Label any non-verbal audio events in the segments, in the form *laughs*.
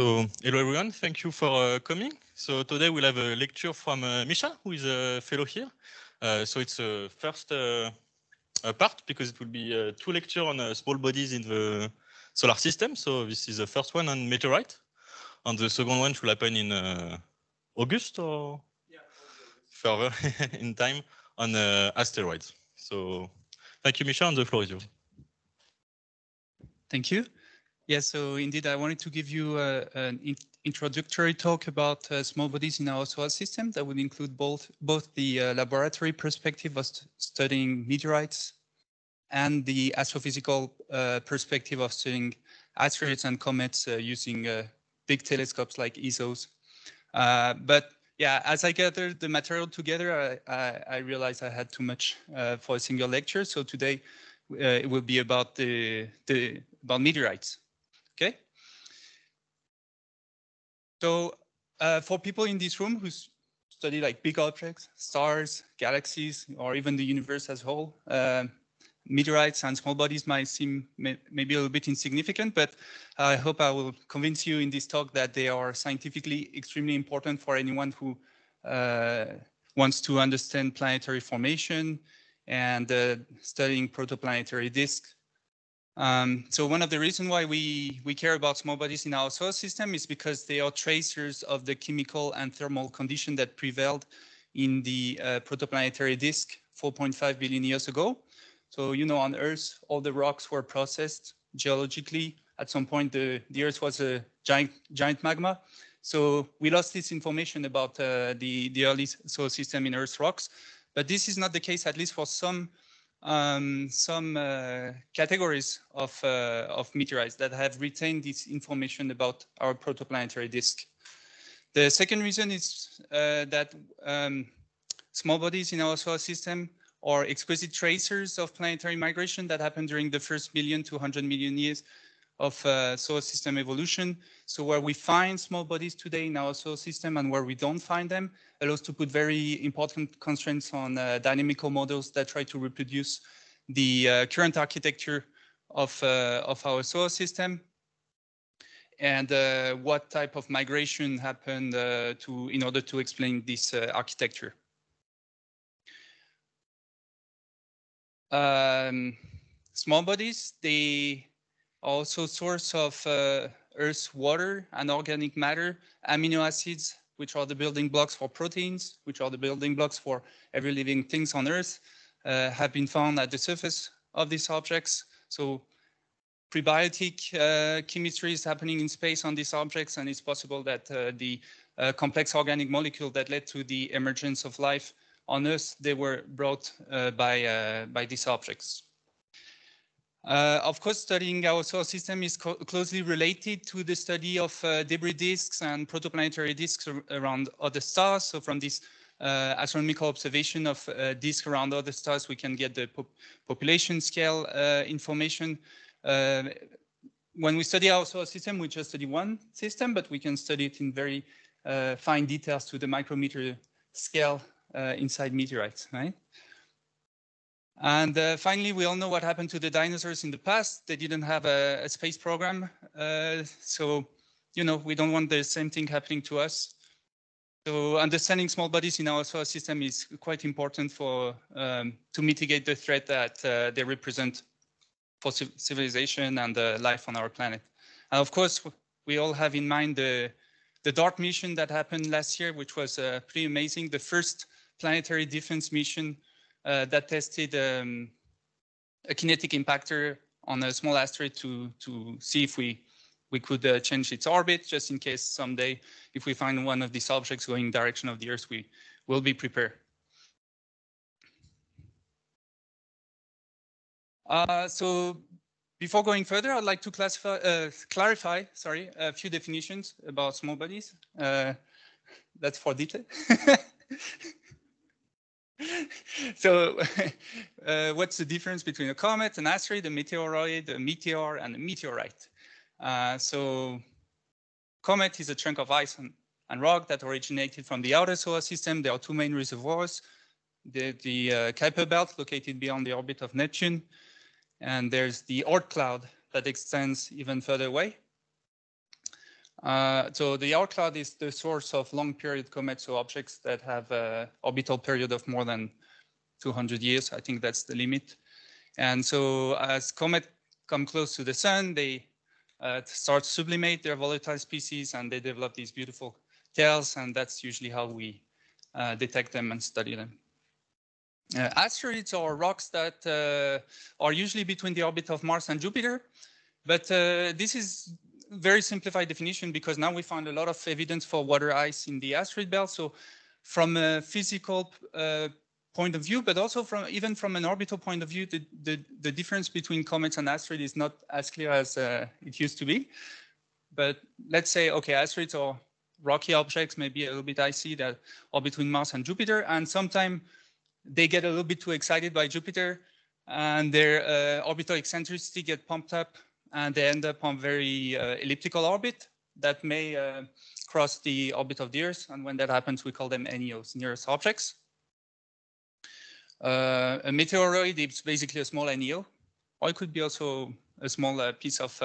So, hello everyone, thank you for uh, coming. So today we'll have a lecture from uh, Misha, who is a fellow here. Uh, so it's a first uh, a part because it will be uh, two lectures on uh, small bodies in the solar system. So this is the first one on meteorite, and the second one should happen in August or yeah, further *laughs* in time on asteroids. So thank you, Misha, and the floor is yours. Thank you. Yeah, so indeed, I wanted to give you uh, an in introductory talk about uh, small bodies in our solar system that would include both both the uh, laboratory perspective of st studying meteorites and the astrophysical uh, perspective of studying asteroids and comets uh, using uh, big telescopes like ESOs. but yeah, as I gathered the material together, I, I, I realized I had too much for a single lecture. So today it will be about the, the about meteorites. Okay. So uh, for people in this room who study like big objects, stars, galaxies, or even the universe as a whole, uh, meteorites and small bodies might seem may, maybe a little bit insignificant, but I hope I will convince you in this talk that they are scientifically extremely important for anyone who uh, wants to understand planetary formation and uh, studying protoplanetary disks um, so one of the reasons why we, we care about small bodies in our solar system is because they are tracers of the chemical and thermal condition that prevailed in the uh, protoplanetary disk 4.5 billion years ago. So, you know, on Earth, all the rocks were processed geologically. At some point, the, the Earth was a giant, giant magma. So we lost this information about uh, the, the early solar system in Earth's rocks. But this is not the case, at least for some um, some uh, categories of, uh, of meteorites that have retained this information about our protoplanetary disk. The second reason is uh, that um, small bodies in our solar system are exquisite tracers of planetary migration that happened during the first million to 100 million years of uh, solar system evolution. So where we find small bodies today in our solar system and where we don't find them allows to put very important constraints on uh, dynamical models that try to reproduce the uh, current architecture of, uh, of our solar system and uh, what type of migration happened uh, to in order to explain this architecture. Um, small bodies, they also source of uh, Earth's water and organic matter, amino acids, which are the building blocks for proteins, which are the building blocks for every living things on Earth, uh, have been found at the surface of these objects. So prebiotic uh, chemistry is happening in space on these objects, and it's possible that uh, the uh, complex organic molecule that led to the emergence of life on Earth, they were brought uh, by, by these objects. Uh, of course, studying our solar system is closely related to the study of uh, debris disks and protoplanetary disks around other stars. So from this uh, astronomical observation of uh, disks around other stars, we can get the pop population scale uh, information. Uh, when we study our solar system, we just study one system, but we can study it in very fine details to the micrometer scale inside meteorites, right? And uh, finally, we all know what happened to the dinosaurs in the past. They didn't have a, a space program. Uh, so, you know, we don't want the same thing happening to us. So understanding small bodies in our solar system is quite important for um, to mitigate the threat that uh, they represent for civilization and life on our planet. And of course, we all have in mind the, the DART mission that happened last year, which was uh, pretty amazing. The first planetary defense mission that tested um, a kinetic impactor on a small asteroid to to see if we we could uh, change its orbit just in case someday if we find one of these objects going in direction of the Earth, we will be prepared. Uh, so before going further, I'd like to classify, uh, clarify sorry, a few definitions about small bodies. Uh, that's for detail. *laughs* *laughs* so *laughs* uh, what's the difference between a comet, an asteroid, a meteoroid, a meteor, and a meteorite? Uh, so comet is a chunk of ice and, and, rock that originated from the outer solar system. There are two main reservoirs. The, the uh, Kuiper belt located beyond the orbit of Neptune. And there's the Oort cloud that extends even further away. Uh, so the Oort cloud is the source of long period comets, so objects that have a orbital period of more than 200 years. I think that's the limit. And so as comets come close to the sun, they uh, start to sublimate their volatile species and they develop these beautiful tails. And that's usually how we uh, detect them and study them. Uh, asteroids are rocks that uh, are usually between the orbit of Mars and Jupiter. But this is very simplified definition because now we find a lot of evidence for water ice in the asteroid belt. So from a physical uh, point of view, but also from even from an orbital point of view, the, the, the difference between comets and asteroids is not as clear as uh, it used to be. But let's say, okay, asteroids are rocky objects, maybe a little bit icy that are between Mars and Jupiter. And sometimes they get a little bit too excited by Jupiter and their uh, orbital eccentricity get pumped up and they end up on very uh, elliptical orbit that may uh, cross the orbit of the Earth. And when that happens, we call them NEOs, near-Earth objects. Uh, a meteoroid is basically a small NEO, or it could be also a small piece of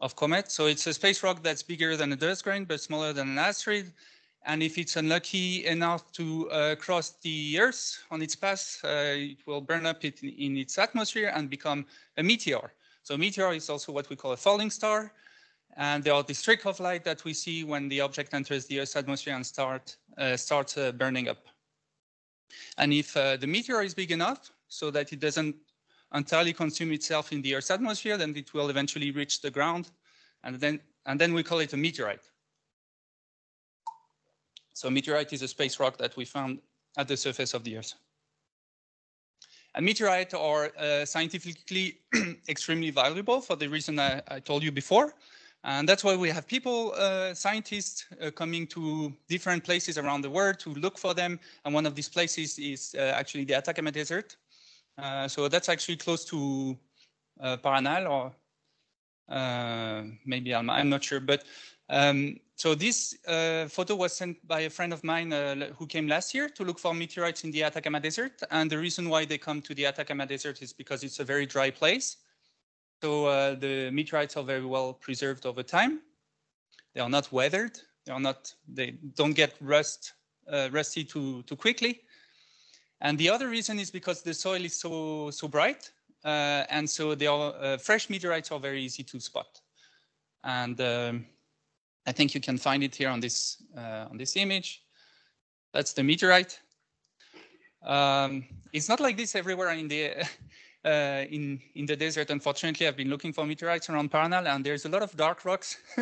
of comet. So it's a space rock that's bigger than a dust grain, but smaller than an asteroid. And if it's unlucky enough to uh, cross the Earth on its path, uh, it will burn up it in, in, its atmosphere and become a meteor. So meteor is also what we call a falling star. And there are the streak of light that we see when the object enters the Earth's atmosphere and start, uh, starts uh, burning up. And if uh, the meteor is big enough so that it doesn't entirely consume itself in the Earth's atmosphere, then it will eventually reach the ground. And then, and then we call it a meteorite. So meteorite is a space rock that we found at the surface of the Earth. And meteorites are uh, scientifically *clears throat* extremely valuable for the reason I, I, told you before. And that's why we have people, uh, scientists, uh, coming to different places around the world to look for them. And one of these places is uh, actually the Atacama Desert. Uh, so that's actually close to uh, Paranal or maybe ALMA, I'm not sure. But um, so this uh, photo was sent by a friend of mine uh, who came last year to look for meteorites in the Atacama Desert. And the reason why they come to the Atacama Desert is because it's a very dry place. So uh, the meteorites are very well preserved over time. They are not weathered. They are not. They don't get rust uh, rusty too too quickly. And the other reason is because the soil is so so bright, uh, and so they are uh, fresh meteorites are very easy to spot. And um, I think you can find it here on this uh, on this image. That's the meteorite. Um, it's not like this everywhere in the *laughs* uh, in in the desert. Unfortunately, I've been looking for meteorites around Paranal, and there's a lot of dark rocks *laughs*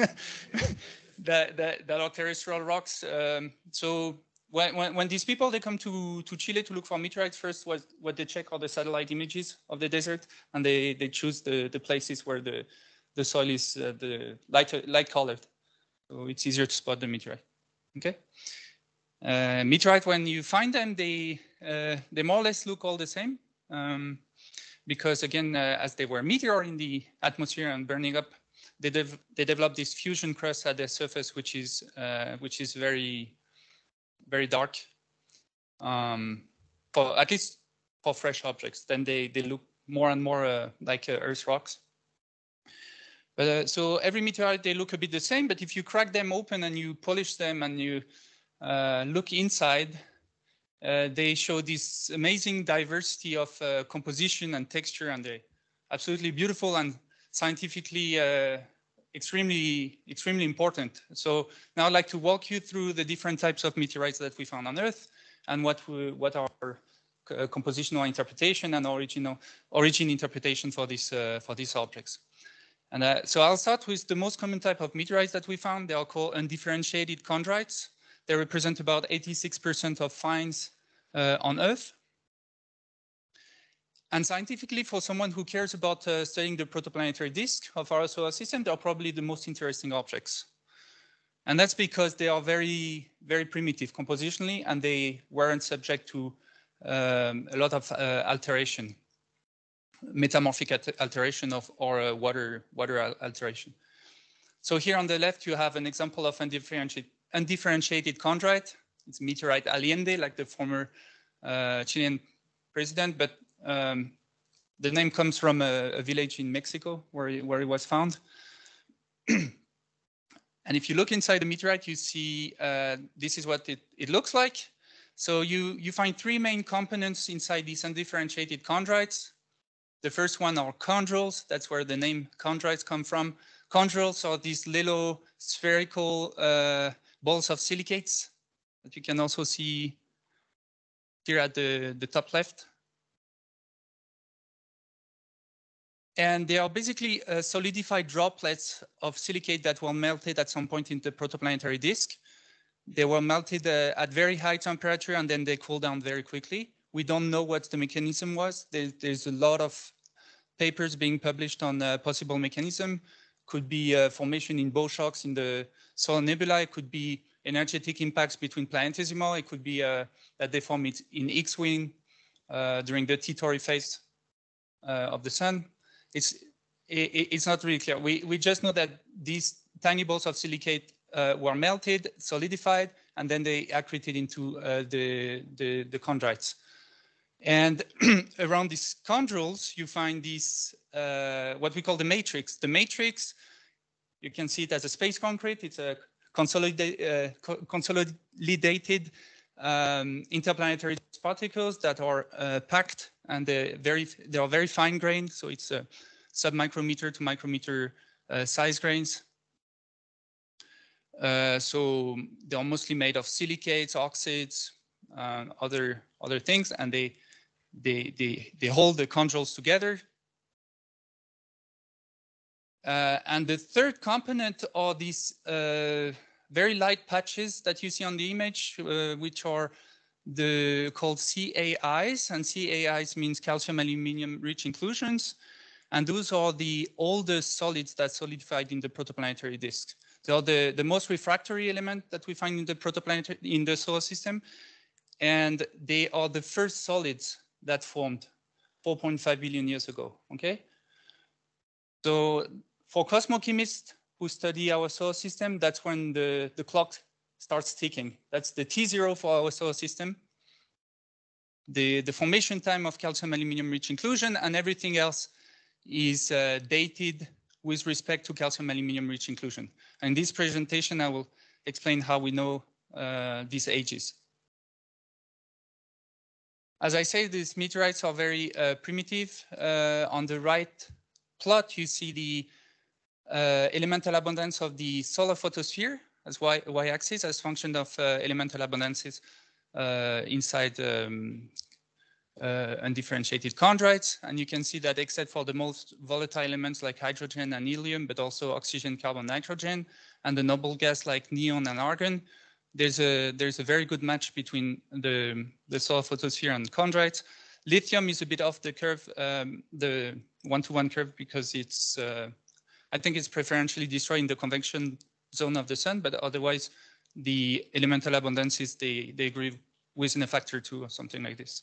that, that, that are terrestrial rocks. Um, so when, when, when these people they come to to Chile to look for meteorites, first what what they check are the satellite images of the desert, and they they choose the the places where the the soil is uh, the light light colored. So it's easier to spot the meteorite. Okay. Uh, meteorite, when you find them, they uh, they more or less look all the same, um, because again, uh, as they were meteor in the atmosphere and burning up, they dev they develop this fusion crust at the surface, which is uh, which is very very dark. Um, for at least for fresh objects, then they they look more and more uh, like uh, Earth rocks. But uh, so every meteorite, they look a bit the same, but if you crack them open and you polish them and you uh, look inside, uh, they show this amazing diversity of uh, composition and texture, and they're absolutely beautiful and scientifically extremely, extremely important. So now I'd like to walk you through the different types of meteorites that we found on Earth and what, we, what are uh, compositional interpretation and original origin interpretation for, this, for these objects. And uh, so I'll start with the most common type of meteorites that we found. They are called undifferentiated chondrites. They represent about 86% of finds uh, on Earth. And scientifically, for someone who cares about uh, studying the protoplanetary disk of our solar system, they're probably the most interesting objects. And that's because they are very, very primitive compositionally, and they weren't subject to um, a lot of uh, alteration metamorphic alteration of or uh, water water alteration. So here on the left, you have an example of undifferentiated, undifferentiated chondrite. It's meteorite Allende, like the former uh, Chilean president, but um, the name comes from a, a, village in Mexico where, where it was found. *clears throat* And if you look inside the meteorite, you see uh, this is what it, it looks like. So you, you find three main components inside these undifferentiated chondrites. The first one are chondrules. That's where the name chondrites come from. Chondrules are these little spherical uh, balls of silicates that you can also see here at the, the top left. And they are basically uh, solidified droplets of silicate that were melted at some point in the protoplanetary disk. They were melted uh, at very high temperature and then they cool down very quickly. We don't know what the mechanism was. There, there's a lot of papers being published on uh, possible mechanism. Could be uh, formation in bow shocks in the solar nebula. It could be energetic impacts between planetesimal. It could be uh, that they form it in X-wind during the T-Tauri phase of the sun it's it, it's not really clear. We we just know that these tiny balls of silicate uh, were melted, solidified, and then they accreted into uh, the, the the chondrites. And *clears throat* around these chondrules, you find these uh, what we call the matrix. The matrix, you can see it as a space concrete. It's a consolidated, uh, consolidated um, interplanetary particles that are uh, packed and they're very they are very fine grained. So it's a sub micrometer to micrometer uh, size grains. Uh, so they are mostly made of silicates, oxides, uh, other other things, and they they they they hold the chondrules together. Uh, and the third component are these uh, very light patches that you see on the image, which are the called CAIs, and CAIs means calcium aluminium rich inclusions. And those are the oldest solids that solidified in the protoplanetary disk. They are the, the most refractory element that we find in the protoplanetary in the solar system. And they are the first solids that formed 4.5 billion years ago. Okay. So for cosmochemists who study our solar system, that's when the, the clock starts ticking. That's the T0 for our solar system. The, the formation time of calcium aluminum rich inclusion and everything else is uh, dated with respect to calcium aluminum rich inclusion. In this presentation, I will explain how we know uh, these ages. As I say, these meteorites are very uh, primitive. Uh, on the right plot, you see the uh, elemental abundance of the solar photosphere as y-axis as function of uh, elemental abundances uh, inside um, uh, undifferentiated chondrites. And you can see that except for the most volatile elements like hydrogen and helium, but also oxygen, carbon, nitrogen, and the noble gas like neon and argon, there's a there's a very good match between the the solar photosphere and chondrites. Lithium is a bit off the curve, um, the one-to-one -one curve, because it's uh, I think it's preferentially destroyed in the convection zone of the sun, but otherwise the elemental abundances, they, they agree within a factor two or something like this.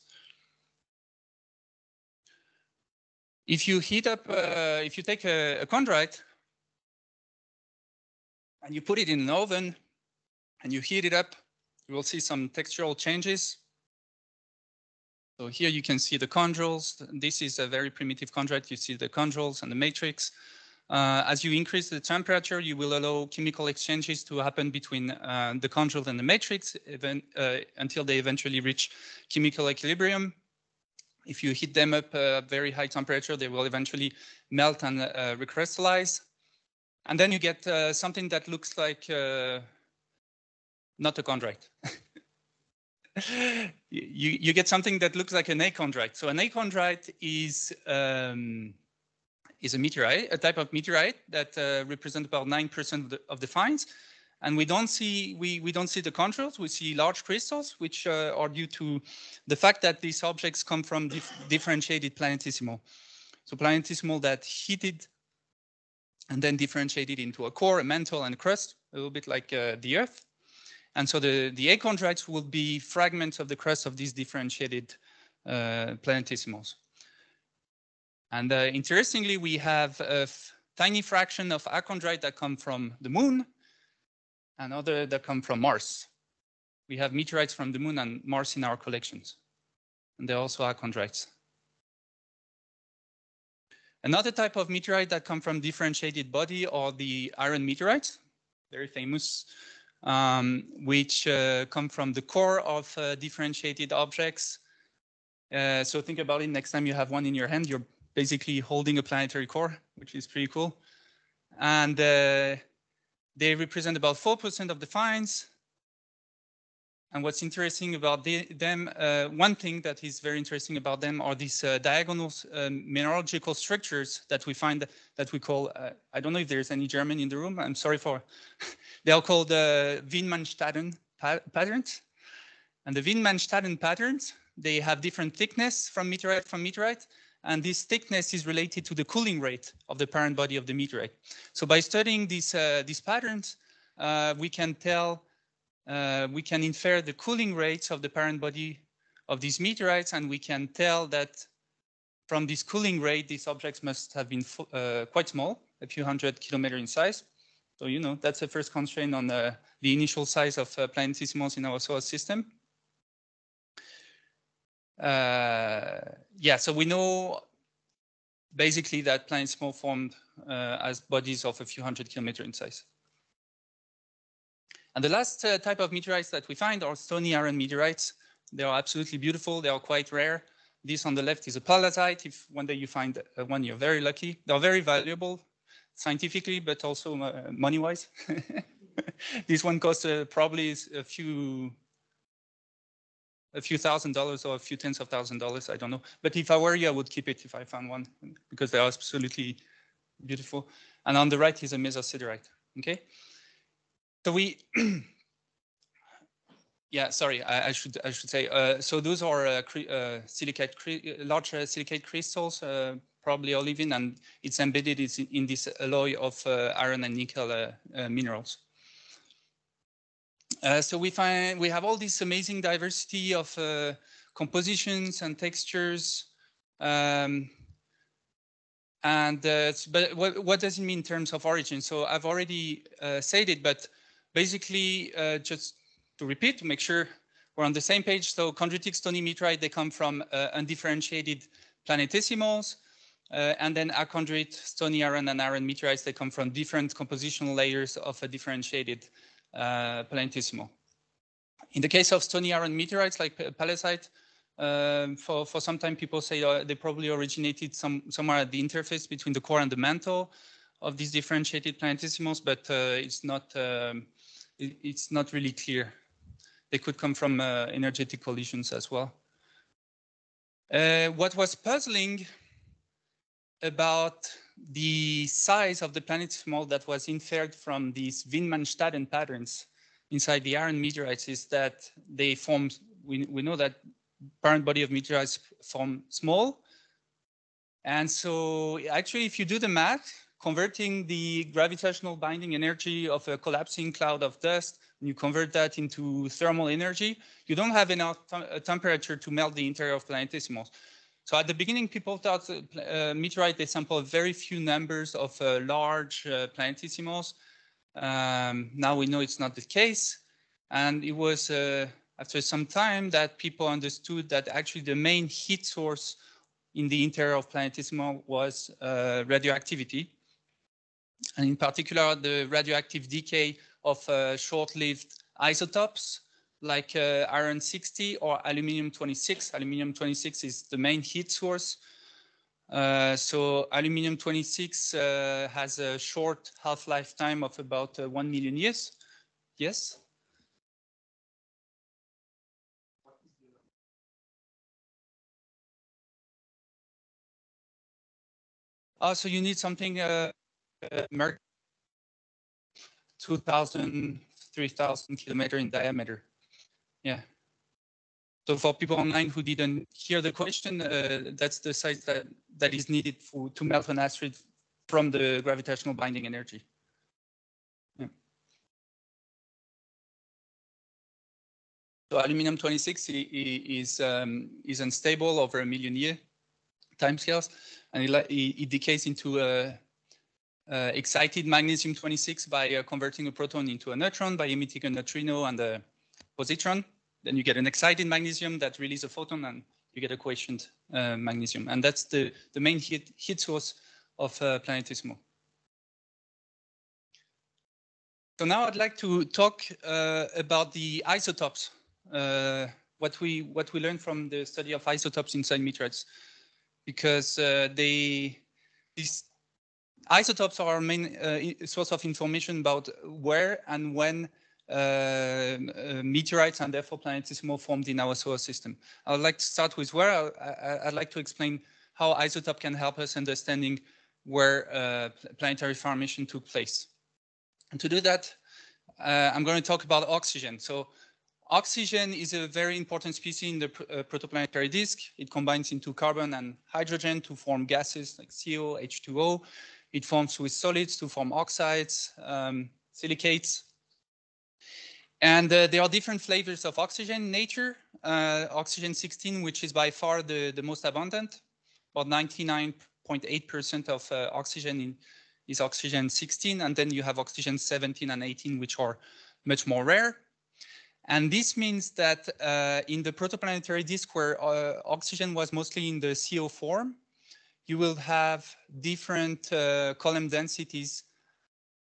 If you heat up, uh, if you take a, a chondrite and you put it in an oven and you heat it up, you will see some textural changes. So here you can see the chondrules. This is a very primitive chondrite. You see the chondrules and the matrix. Uh, as you increase the temperature, you will allow chemical exchanges to happen between uh, the chondrule and the matrix uh, until they eventually reach chemical equilibrium. If you heat them up at very high temperature, they will eventually melt and uh, recrystallize. And then you get uh, something that looks like uh, not a chondrite. *laughs* you, you get something that looks like an achondrite. So an achondrite is um, is a meteorite, a type of meteorite that uh, represent about 9% of the, of the finds. And we don't see we, we don't see the chondrules. We see large crystals, which uh, are due to the fact that these objects come from dif differentiated planetesimal. So planetesimal that heated and then differentiated into a core, a mantle, and a crust, a little bit like uh, the Earth. And so the, the achondrites will be fragments of the crust of these differentiated uh, planetesimals. And uh, interestingly, we have a tiny fraction of achondrite that come from the moon and other that come from Mars. We have meteorites from the moon and Mars in our collections. And they're also achondrites. Another type of meteorite that come from differentiated body are the iron meteorites. very famous, um, which uh, come from the core of uh, differentiated objects. Uh, so think about it next time you have one in your hand, you're basically holding a planetary core, which is pretty cool. And uh, they represent about 4% of the finds. And what's interesting about the, them, uh, one thing that is very interesting about them are these uh, diagonal uh, mineralogical structures that we find that we call, uh, I don't know if there's any German in the room, I'm sorry for, *laughs* they are called uh, Widmanstätten pa patterns. And the Widmanstätten patterns, they have different thickness from meteorite from meteorite, and this thickness is related to the cooling rate of the parent body of the meteorite. So by studying these, uh, these patterns, uh, we can tell uh, we can infer the cooling rates of the parent body of these meteorites, and we can tell that from this cooling rate, these objects must have been uh, quite small, a few hundred kilometer in size. So, you know, that's the first constraint on the, the initial size of uh, planetesimals in our solar system. Uh, yeah, so we know basically that planetesimals formed uh, as bodies of a few hundred kilometer in size. And the last uh, type of meteorites that we find are stony iron meteorites. They are absolutely beautiful. They are quite rare. This on the left is a pallasite. If one day you find one, you're very lucky. They're very valuable scientifically, but also money-wise. *laughs* this one costs uh, probably a few a few thousand dollars or a few tens of thousand dollars. I don't know. But if I were you, I would keep it if I found one because they are absolutely beautiful. And on the right is a mesosiderite. Okay. So we, *clears throat* yeah, sorry, I, I, should I should say. Uh, so those are uh, uh, silicate, large uh, silicate crystals, uh, probably olivine, and it's embedded in, in this alloy of uh, iron and nickel minerals. So we find we have all this amazing diversity of compositions and textures. Um, and uh, but what, what, does it mean in terms of origin? So I've already uh, said it, but basically, uh, just to repeat, to make sure we're on the same page. So chondritic stony meteorite, they come from uh, undifferentiated planetesimals. Uh, and then achondrite, stony iron, and iron meteorites, they come from different compositional layers of a differentiated uh. In the case of stony iron meteorites like pallasite, um, for, for some time people say uh, they probably originated some, somewhere at the interface between the core and the mantle of these differentiated planetesimals, but uh, it's not um, it, it's not really clear. They could come from uh, energetic collisions as well. Uh, what was puzzling about the size of the planet's planetesimal that was inferred from these Widmanstätten patterns inside the iron meteorites is that they form, we, we know that parent body of meteorites form small. And so actually, if you do the math, converting the gravitational binding energy of a collapsing cloud of dust, and you convert that into thermal energy, you don't have enough temperature to melt the interior of planetesimals. So at the beginning, people thought uh, meteorite, they sample very few numbers of uh, large uh, planetesimals. Um, now we know it's not the case. And it was uh, after some time that people understood that actually the main heat source in the interior of planetesimal was uh, radioactivity and in particular the radioactive decay of uh, short-lived isotopes like uh, iron 60 or aluminum 26. Aluminum 26 is the main heat source. Uh, so aluminum 26 uh, has a short half-life time of about uh, 1 million years. Yes? Oh, so you need something uh, Mercury, 2,000, 3,000 kilometer in diameter. Yeah. So for people online who didn't hear the question, uh, that's the size that, that is needed for, to melt an asteroid from the gravitational binding energy. So aluminum 26 is, um, is unstable over a million year timescales, and it, it, decays into a, uh, excited magnesium 26 by uh, converting a proton into a neutron by emitting a neutrino and a positron. Then you get an excited magnesium that releases a photon and you get a quiescent uh, magnesium. And that's the, the main heat, heat source of uh, planetesimal. So now I'd like to talk uh, about the isotopes, uh, what we what we learned from the study of isotopes inside meteorites, because uh, they these isotopes are our main uh, source of information about where and when meteorites and therefore planetesimal formed in our solar system. I would like to start with where I, would like to explain how isotope can help us understanding where planetary formation took place. And to do that, uh, I'm going to talk about oxygen. So oxygen is a very important species in the uh, protoplanetary disk. It combines into carbon and hydrogen to form gases like CO, H2O. It forms with solids to form oxides, um, silicates. And uh, there are different flavors of oxygen in nature. Uh, oxygen 16, which is by far the, the most abundant, about 99.8% of uh, oxygen in is oxygen 16, and then you have oxygen 17 and 18, which are much more rare. And this means that uh, in the protoplanetary disk where uh, oxygen was mostly in the CO form, you will have different uh, column densities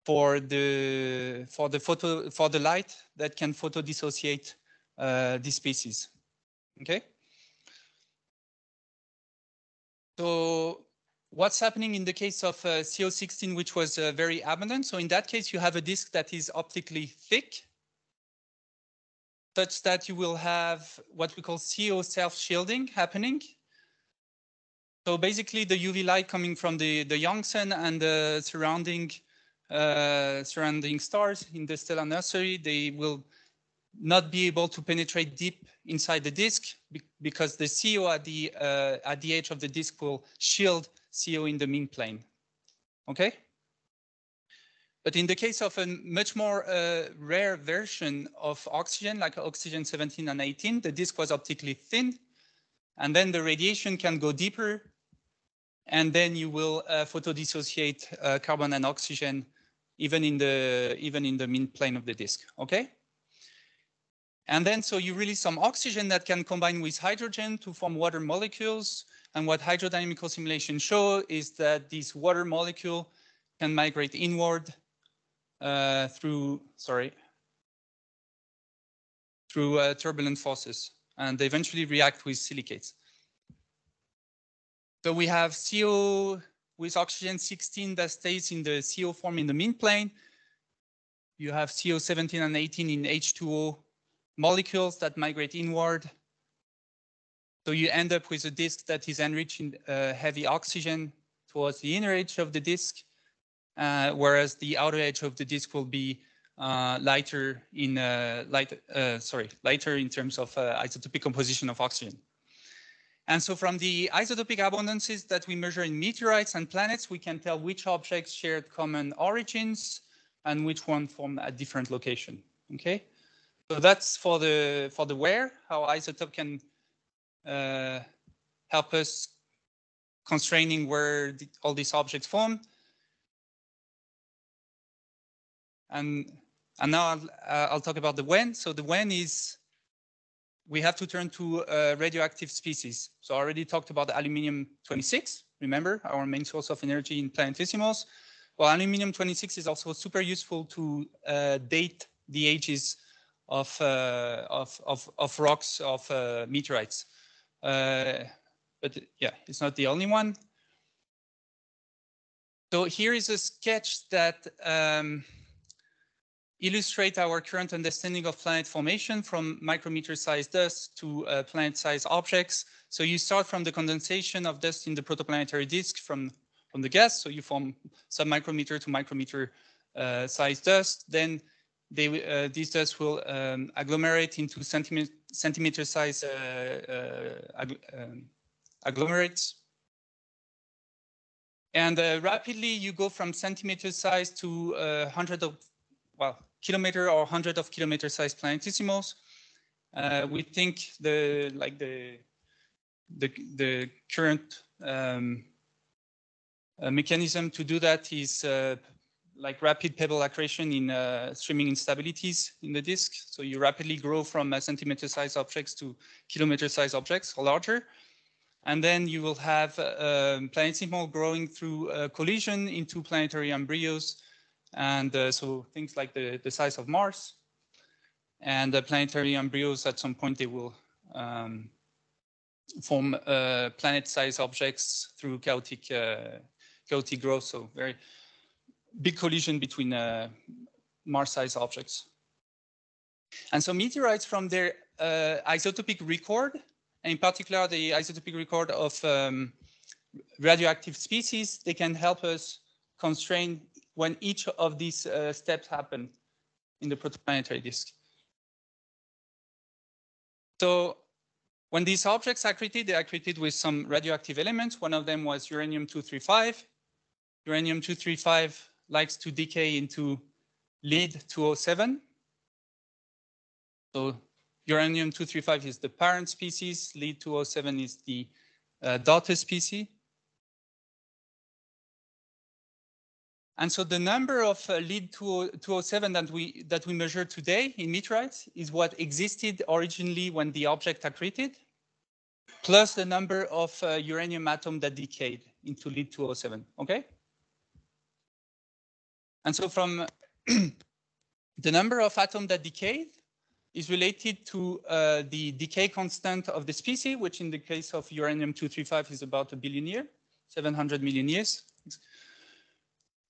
for the for the photo for the light that can photo dissociate uh, these species. Okay. So what's happening in the case of uh, CO16, which was uh, very abundant. So in that case, you have a disk that is optically thick, such that you will have what we call CO self-shielding happening. So basically, the UV light coming from the, the young sun and the surrounding uh, surrounding stars in the stellar nursery, they will not be able to penetrate deep inside the disk because the CO at the uh, at the edge of the disk will shield CO in the mean plane. Okay? But in the case of a much more uh, rare version of oxygen, like oxygen 17 and 18, the disk was optically thin, and then the radiation can go deeper, and then you will uh, photodissociate uh, carbon and oxygen even in the even in the mean plane of the disk. Okay. And then so you release some oxygen that can combine with hydrogen to form water molecules. And what hydrodynamical simulations show is that this water molecule can migrate inward uh, through, sorry, through uh, turbulent forces and they eventually react with silicates. So we have CO with oxygen 16 that stays in the CO form in the mean plane. You have CO 17 and 18 in H2O molecules that migrate inward so you end up with a disk that is enriched in uh, heavy oxygen towards the inner edge of the disk, uh, whereas the outer edge of the disk will be uh, lighter in uh, light, uh, sorry, lighter in terms of uh, isotopic composition of oxygen. And so from the isotopic abundances that we measure in meteorites and planets, we can tell which objects shared common origins and which one form a different location. Okay, so that's for the for the where, how isotope can uh, help us constraining where the, all these objects form. And, and now I'll, uh, I'll talk about the when. So the when is we have to turn to uh, radioactive species. So I already talked about aluminium 26. Remember our main source of energy in planetesimals. Well, aluminium 26 is also super useful to uh, date the ages of, uh, of, of, of, rocks, of uh, meteorites. Uh, but yeah, it's not the only one. So here is a sketch that um, illustrate our current understanding of planet formation from micrometer-sized dust to uh, planet-sized objects. So you start from the condensation of dust in the protoplanetary disk from, from the gas. So you form submicrometer to micrometer uh, sized dust. Then they, uh, these dust will um, agglomerate into centimeter, centimeter size uh, uh, um, agglomerates. And uh, rapidly you go from centimeter size to uh, hundred of, well, kilometer or hundred of kilometer size planetesimals. Uh, we think the like the the the current um, uh, mechanism to do that is uh, like rapid pebble accretion in uh, streaming instabilities in the disk. So you rapidly grow from centimeter size objects to kilometer size objects or larger. And then you will have um, planetesimal growing through uh, collision into planetary embryos And uh, so things like the, the size of Mars and the planetary embryos, at some point they will um, form uh, planet-sized objects through chaotic, uh, chaotic growth. So very big collision between uh, Mars-sized objects. And so meteorites from their uh, isotopic record, and in particular the isotopic record of um, radioactive species, they can help us constrain when each of these uh, steps happen in the protoplanetary disk. So when these objects are created, they are created with some radioactive elements. One of them was uranium-235. Uranium-235 likes to decay into lead-207. So uranium-235 is the parent species, lead-207 is the uh, daughter species. And so the number of uh, lead 207 that we that we measure today in meteorites is what existed originally when the object accreted, plus the number of uh, uranium atom that decayed into lead 207. Okay. And so from *clears throat* the number of atoms that decayed is related to uh, the decay constant of the species, which in the case of uranium-235 is about a billion year, 700 million years.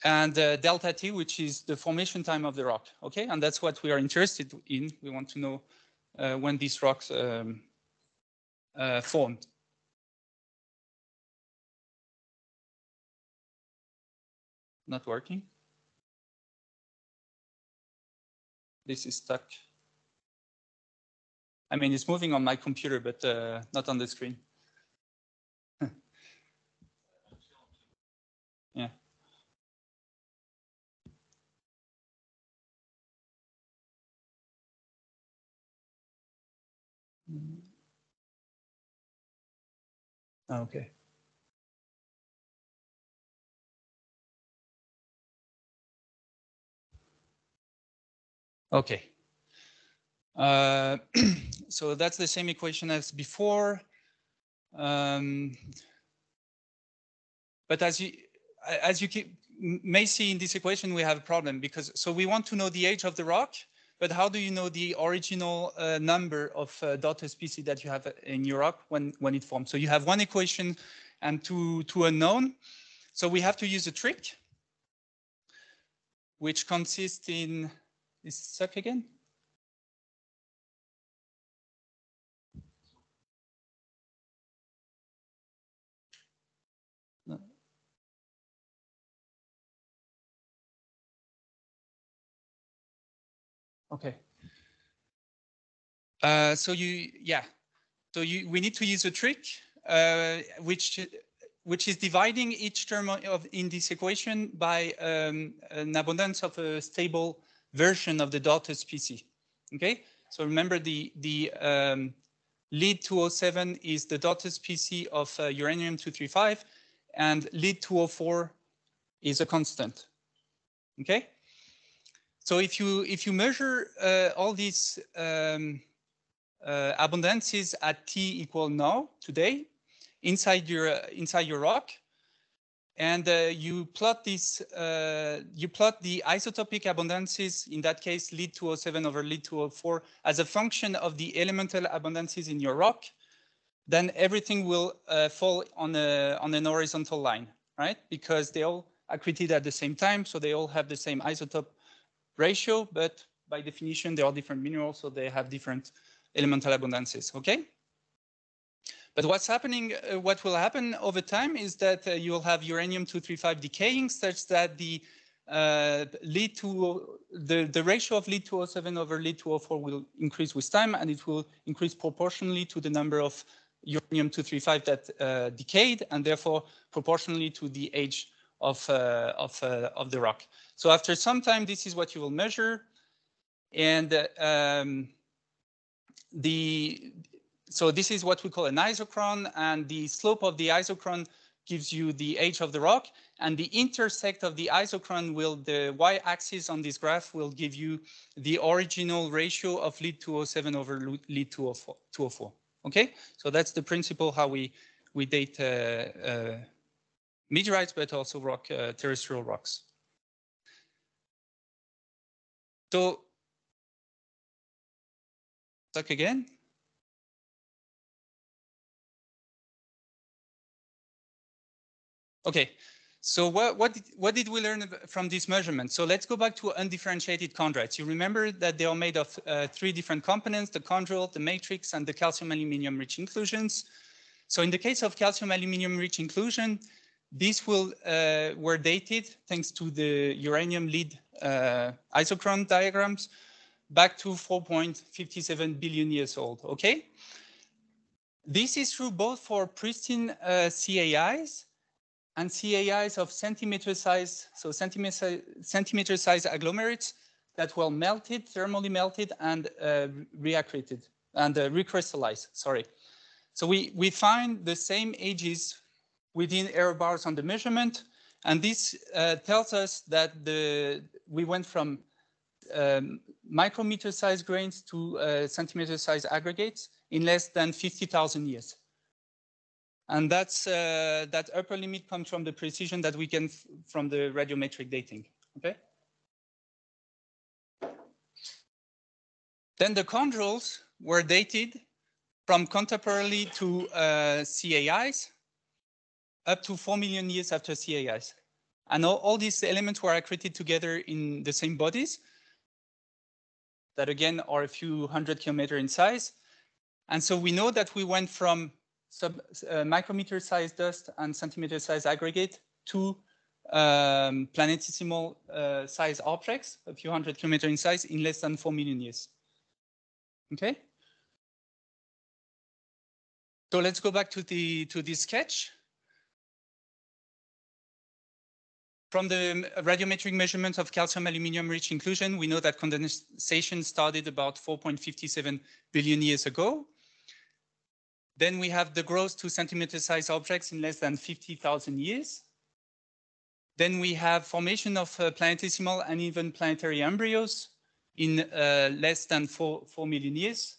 And uh, delta T, which is the formation time of the rock, okay? And that's what we are interested in. We want to know uh, when these rocks um, uh, formed. Not working. This is stuck. I mean, it's moving on my computer, but uh, not on the screen. yeah. Okay. Okay. Uh, *clears throat* so that's the same equation as before. Um, but as you as you keep, may see in this equation, we have a problem because so we want to know the age of the rock, but how do you know the original uh, number of uh, daughter species that you have in Europe when when it forms? So you have one equation and two two unknown. So we have to use a trick, which consists in is stuck again. Okay. Uh, so you, yeah. So you, we need to use a trick, uh, which which is dividing each term of in this equation by um, an abundance of a stable version of the daughter species. Okay. So remember the the um, lead 207 is the daughter species of uh, uranium 235, and lead 204 is a constant. Okay. So if you if you measure uh, all these um, uh, abundances at t equal now today inside your uh, inside your rock, and uh, you plot this uh, you plot the isotopic abundances in that case lead 207 over lead 204 as a function of the elemental abundances in your rock, then everything will uh, fall on a on an horizontal line, right? Because they all accreted at the same time, so they all have the same isotope ratio, but by definition, they are different minerals, so they have different elemental abundances, okay? But what's happening, uh, what will happen over time is that uh, you will have uranium-235 decaying such that the uh, lead to the, the ratio of lead 207 over lead 204 will increase with time and it will increase proportionally to the number of uranium-235 that uh, decayed and therefore proportionally to the age of, uh, of, uh, of the rock. So after some time, this is what you will measure. And um, the so this is what we call an isochron, and the slope of the isochron gives you the age of the rock, and the intersect of the isochron will, the y-axis on this graph will give you the original ratio of lead 207 over lead 204. 204. Okay, so that's the principle how we, we date uh, uh, meteorites, but also rock, uh, terrestrial rocks. So, stuck again. Okay, so what, what, did, what did we learn from this measurement? So let's go back to undifferentiated chondrites. You remember that they are made of uh, three different components, the chondrule, the matrix, and the calcium aluminium rich inclusions. So in the case of calcium aluminium rich inclusion, these will uh, were dated thanks to the uranium lead uh, isochrone diagrams back to 4.57 billion years old, okay? This is true both for pristine uh, CAIs and CAIs of centimeter size, so centimeter, centimeter size agglomerates that were melted, thermally melted and uh, reaccreted and uh, recrystallized, sorry. So we, we find the same ages within error bars on the measurement. And this uh, tells us that the we went from um, micrometer size grains to uh, centimeter size aggregates in less than 50,000 years. And that's uh, that upper limit comes from the precision that we can from the radiometric dating. Okay. Then the chondrules were dated from contemporarily to uh, CAIs up to 4 million years after CAIs. And all, all these elements were accreted together in the same bodies that again are a few hundred kilometer in size. And so we know that we went from sub uh, micrometer size dust and centimeter size aggregate to um, planetesimal uh, size objects, a few hundred kilometer in size in less than 4 million years. Okay. So let's go back to the to this sketch. From the radiometric measurement of calcium aluminium rich inclusion, we know that condensation started about 4.57 billion years ago. Then we have the growth to centimeter size objects in less than 50,000 years. Then we have formation of uh, planetesimal and even planetary embryos in uh, less than four, 4 million years.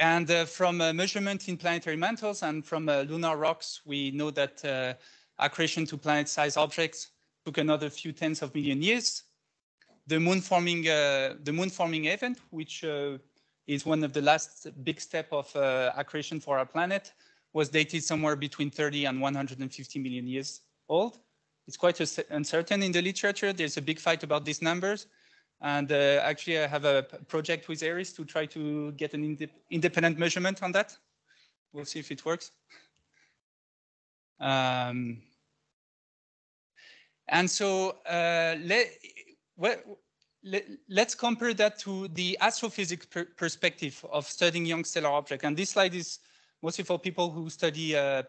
And uh, from measurement in planetary mantles and from uh, lunar rocks, we know that uh, accretion to planet-sized objects took another few tens of million years. The moon forming, uh, the moon forming event, which uh, is one of the last big step of accretion for our planet, was dated somewhere between 30 and 150 million years old. It's quite uncertain in the literature. There's a big fight about these numbers. And uh, actually, I have a project with ARIES to try to get an ind independent measurement on that. We'll see if it works. Um, and so uh, let, let, us compare that to the astrophysics per perspective of studying young stellar objects. And this slide is mostly for people who study uh,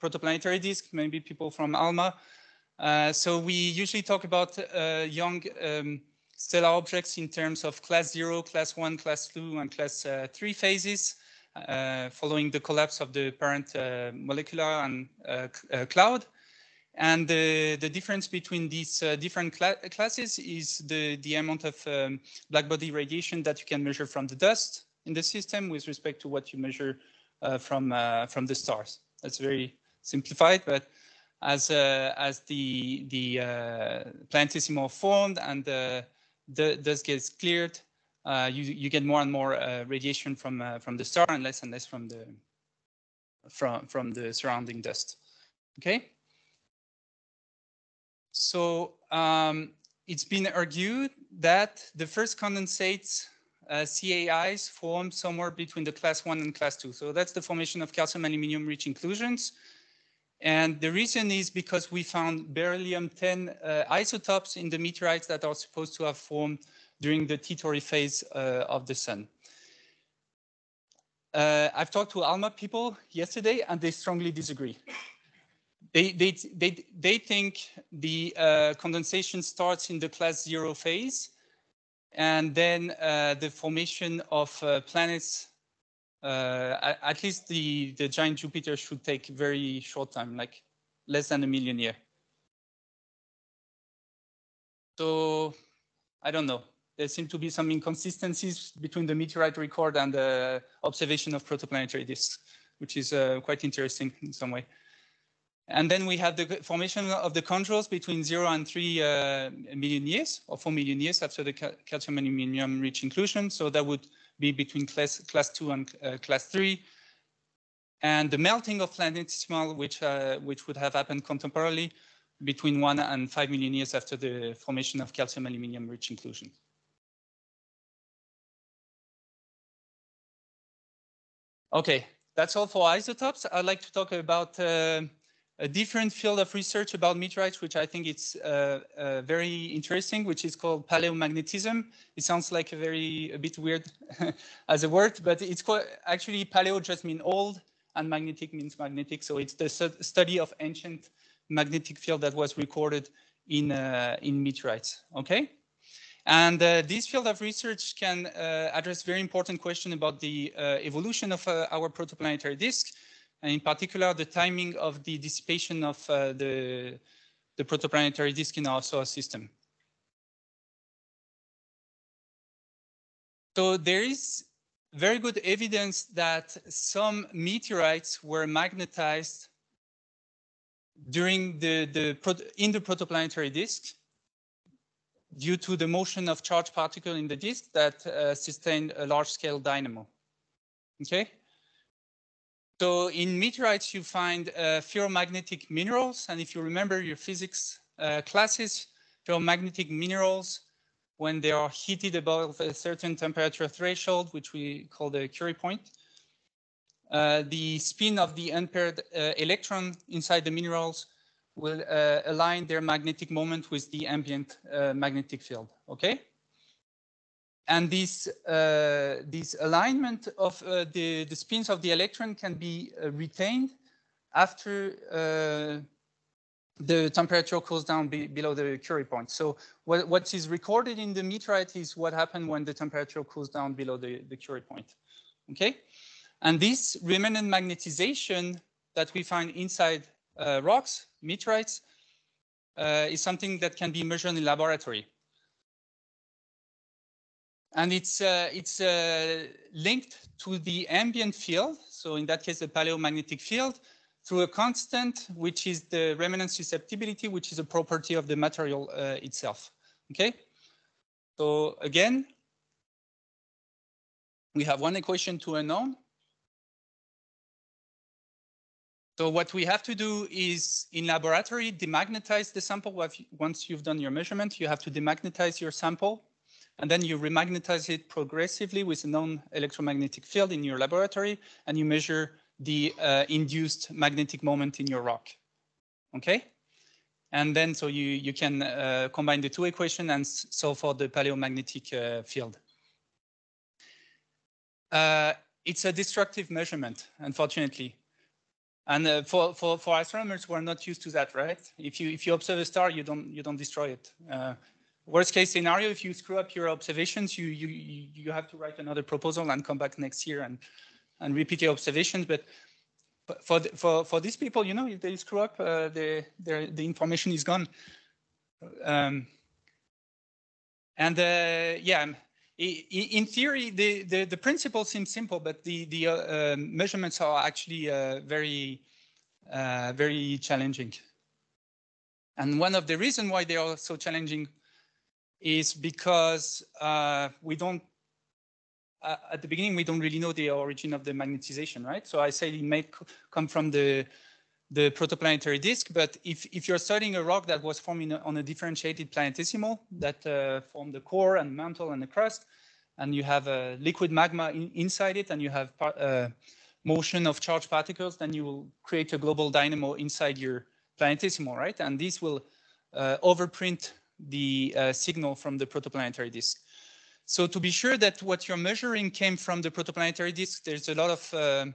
protoplanetary disks, maybe people from ALMA. Uh, so we usually talk about uh, young um, stellar objects in terms of class zero, class one, class two, and class uh, three phases uh, following the collapse of the parent uh, molecular and uh, uh, cloud. And the, the difference between these uh, different cla classes is the, the amount of um, black body radiation that you can measure from the dust in the system with respect to what you measure from, from the stars. That's very simplified, but as uh, as the the uh, planetesimal formed and the the, dust gets cleared, uh, you, you get more and more uh, radiation from uh, from the star and less and less from the from from the surrounding dust. Okay. So um, it's been argued that the first condensates uh, CAIs form somewhere between the class one and class two. So that's the formation of calcium aluminium rich inclusions. And the reason is because we found beryllium-10 uh, isotopes in the meteorites that are supposed to have formed during the T-Tauri phase uh, of the sun. Uh, I've talked to ALMA people yesterday and they strongly disagree. They, they, they, they think the uh, condensation starts in the class zero phase and then uh, the formation of uh, planets uh, at least the, the giant Jupiter should take very short time, like less than a million year. So I don't know. There seem to be some inconsistencies between the meteorite record and the observation of protoplanetary disks, which is uh, quite interesting in some way. And then we have the formation of the chondrules between zero and three uh, million years or four million years after the ca calcium aluminum rich inclusion. So that would be between class, class two and uh, class three. And the melting of planetesimal, which, uh, which would have happened contemporarily between one and five million years after the formation of calcium aluminum rich inclusion. Okay, that's all for isotopes. I'd like to talk about uh, a different field of research about meteorites, which I think it's uh, uh, very interesting, which is called paleomagnetism. It sounds like a very a bit weird *laughs* as a word, but it's quite, actually paleo just means old and magnetic means magnetic. So it's the study of ancient magnetic field that was recorded in uh, in meteorites. Okay. And uh, this field of research can uh, address very important question about the uh, evolution of our protoplanetary disk, and in particular, the timing of the dissipation of uh, the, the protoplanetary disk in our solar system. So there is very good evidence that some meteorites were magnetized during the, the in the protoplanetary disk due to the motion of charged particle in the disk that uh, sustained a large-scale dynamo. Okay. So in meteorites, you find uh, ferromagnetic minerals. And if you remember your physics uh, classes, ferromagnetic minerals, when they are heated above a certain temperature threshold, which we call the Curie point, uh, the spin of the unpaired uh, electron inside the minerals will uh, align their magnetic moment with the ambient uh, magnetic field, okay? And this, uh, this alignment of uh, the, the spins of the electron can be uh, retained after uh, the temperature cools down be below the Curie point. So what, what is recorded in the meteorite is what happened when the temperature cools down below the, the Curie point, okay? And this remnant magnetization that we find inside uh, rocks, meteorites, uh, is something that can be measured in laboratory. And it's, uh, it's uh, linked to the ambient field. So in that case, the paleomagnetic field through a constant, which is the remnant susceptibility, which is a property of the material uh, itself. Okay. So again, we have one equation to a known So what we have to do is in laboratory, demagnetize the sample. Once you've done your measurement, you have to demagnetize your sample and then you remagnetize it progressively with a known electromagnetic field in your laboratory and you measure the uh, induced magnetic moment in your rock. Okay? And then so you, you can uh, combine the two equations and solve for the paleomagnetic uh, field. Uh, it's a destructive measurement, unfortunately. And uh, for, for, for astronomers, we're not used to that, right? If you, if you observe a star, you don't, you don't destroy it. Worst case scenario, if you screw up your observations, you, you, you have to write another proposal and come back next year and, and repeat your observations. But for, the, for, for these people, you know, if they screw up, uh, the, the information is gone. Um, and uh, yeah, in theory, the, the, the principle seems simple, but the, the uh, um, measurements are actually uh, very, uh, very challenging. And one of the reasons why they are so challenging is because uh, we don't, uh, at the beginning, we don't really know the origin of the magnetization, right? So I say it may come from the the protoplanetary disk. But if, if you're studying a rock that was formed a, on a differentiated planetesimal that uh, formed the core and mantle and the crust, and you have a liquid magma in, inside it, and you have uh, motion of charged particles, then you will create a global dynamo inside your planetesimal, right? And this will uh, overprint the uh, signal from the protoplanetary disk. So to be sure that what you're measuring came from the protoplanetary disk, there's a lot of uh,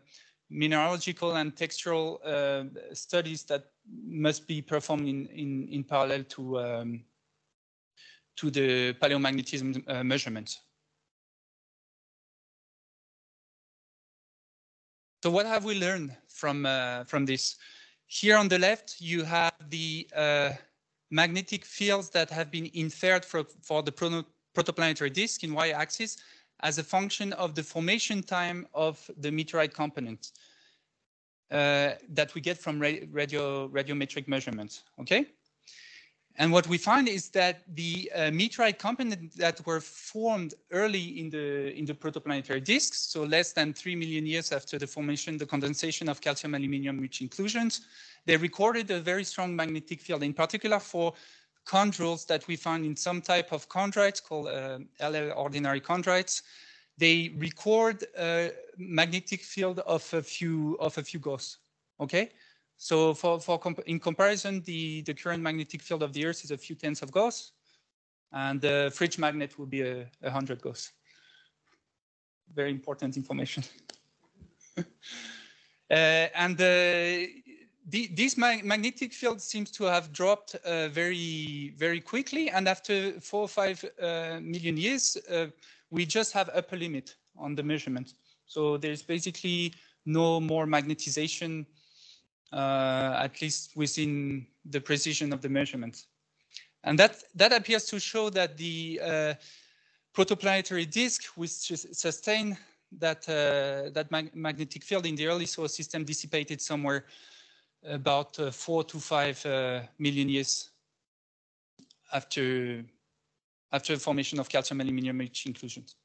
mineralogical and textural uh, studies that must be performed in, in, in parallel to, um, to the paleomagnetism uh, measurements. So what have we learned from, uh, from this? Here on the left, you have the uh, magnetic fields that have been inferred for, for the protoplanetary disk in y-axis as a function of the formation time of the meteorite component. uh, that we get from ra radio radiometric measurements. Okay. And what we find is that the uh, meteorite component that were formed early in the in the protoplanetary disks, so less than three million years after the formation, the condensation of calcium aluminium rich inclusions, they recorded a very strong magnetic field, in particular for chondrules that we find in some type of chondrites called uh, LL ordinary chondrites. They record a magnetic field of a few of a few Gauss. Okay, so for, for comp in comparison, the, the current magnetic field of the Earth is a few tenths of Gauss, and the fridge magnet will be a, a hundred Gauss. Very important information. *laughs* uh, and uh, the, this mag magnetic field seems to have dropped uh, very, very quickly. And after four or five uh, million years, uh, we just have upper limit on the measurement. So there's basically no more magnetization uh, at least within the precision of the measurement. And that, that appears to show that the uh, protoplanetary disk, which sustained that, uh, that mag magnetic field in the early solar system dissipated somewhere about uh, four to five uh, million years after, after the formation of calcium aluminum rich inclusions.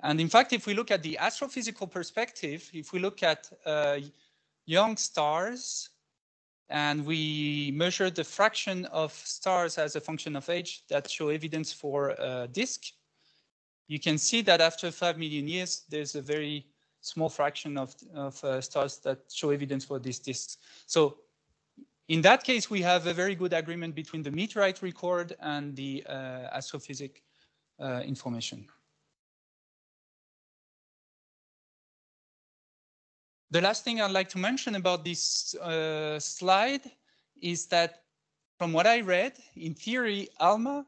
And in fact, if we look at the astrophysical perspective, if we look at uh, young stars and we measure the fraction of stars as a function of age that show evidence for a disk, you can see that after 5 million years, there's a very small fraction of, of uh, stars that show evidence for these disks. So in that case, we have a very good agreement between the meteorite record and the uh, astrophysic uh, information. The last thing I'd like to mention about this uh, slide is that from what I read, in theory, ALMA,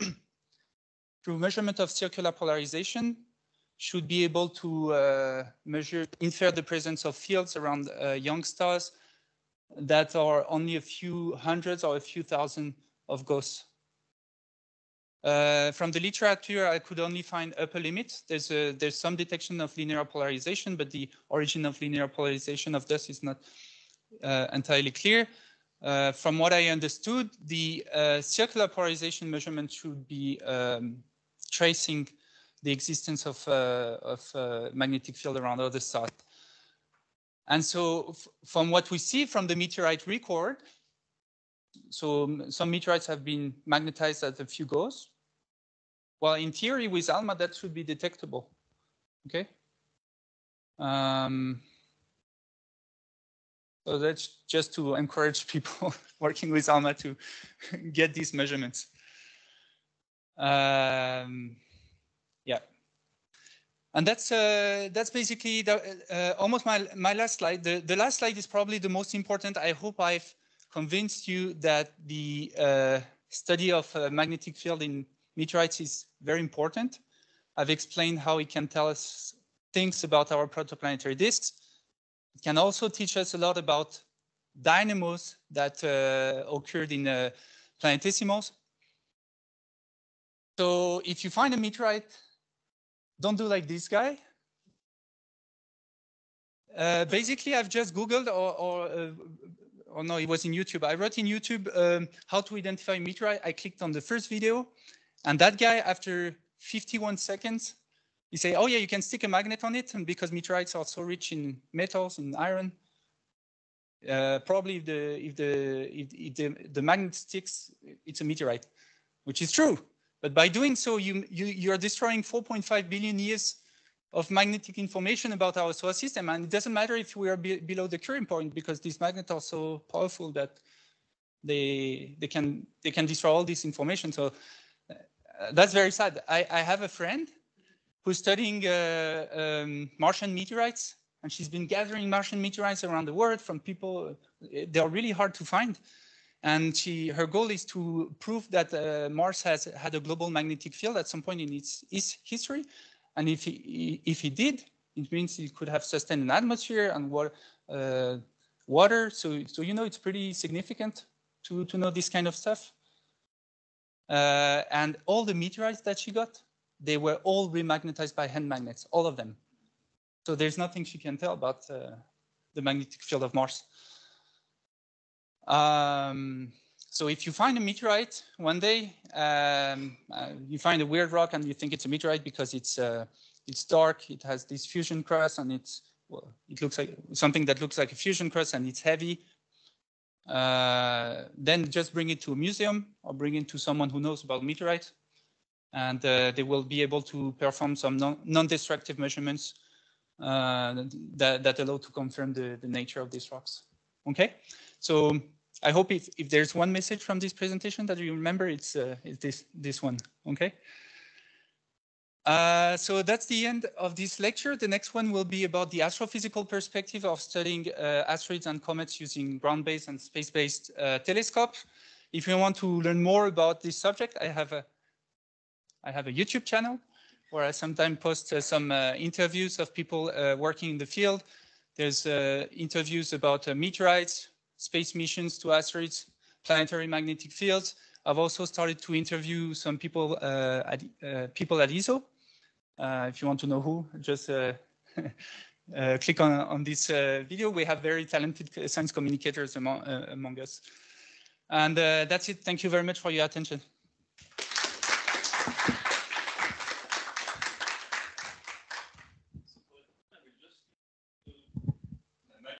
*clears throat* through measurement of circular polarization, should be able to uh, measure, infer the presence of fields around uh, young stars that are only a few hundreds or a few thousand of Gauss uh, from the literature, I could only find upper limits. There's a, there's some detection of linear polarization, but the origin of linear polarization of dust is not uh, entirely clear. Uh, from what I understood, the uh, circular polarization measurement should be um, tracing the existence of, uh, of uh, magnetic field around other stars. And so from what we see from the meteorite record, so some meteorites have been magnetized at a few Gauss. well, in theory, with ALMA, that should be detectable. Okay. Um, so that's just to encourage *laughs* people working with ALMA to *laughs* get these measurements. Um. And that's uh, that's basically the, uh, almost my my last slide. The the last slide is probably the most important. I hope I've convinced you that the uh, study of uh, magnetic field in meteorites is very important. I've explained how it can tell us things about our protoplanetary disks. It can also teach us a lot about dynamos that uh, occurred in uh, planetesimals. So if you find a meteorite, don't do like this guy. Uh, basically, I've just Googled or, or, uh, no, it was in YouTube. I wrote in YouTube um, how to identify meteorite. I clicked on the first video and that guy, after 51 seconds, he say, oh yeah, you can stick a magnet on it. And because meteorites are so rich in metals and iron, uh, probably if the if the if, if the, the magnet sticks, it's a meteorite, which is true. But by doing so, you you you are destroying 4.5 billion years of magnetic information about our solar system, and it doesn't matter if we are be below the Curie point because these magnets are so powerful that they they can they can destroy all this information. So uh, that's very sad. I, I have a friend who's studying uh, um, Martian meteorites, and she's been gathering Martian meteorites around the world from people. They are really hard to find. And she, her goal is to prove that uh, Mars has had a global magnetic field at some point in its, its history. And if he, if he did, it means it could have sustained an atmosphere and water. Uh, water. So, so you know, it's pretty significant to, to know this kind of stuff. Uh, and all the meteorites that she got, they were all remagnetized by hand magnets, all of them. So there's nothing she can tell about uh, the magnetic field of Mars. Um, so if you find a meteorite one day, um, uh, you find a weird rock and you think it's a meteorite because it's uh, it's dark, it has this fusion crust, and it's well, it looks like something that looks like a fusion crust, and it's heavy. Uh, then just bring it to a museum or bring it to someone who knows about meteorites, and uh, they will be able to perform some non-destructive measurements uh, that, that allow to confirm the, the nature of these rocks. Okay, so I hope if, if there's one message from this presentation that you remember, it's, uh, it's this, this one, okay? Uh, so that's the end of this lecture. The next one will be about the astrophysical perspective of studying uh, asteroids and comets using ground-based and space-based uh, telescopes. If you want to learn more about this subject, I have a, I have a YouTube channel where I sometimes post uh, some uh, interviews of people uh, working in the field. There's interviews about meteorites, space missions to asteroids, planetary magnetic fields. I've also started to interview some people at people at ESO. if you want to know who, just *laughs* uh, click on, on this uh, video. We have very talented science communicators among, uh, among us. And that's it. Thank you very much for your attention.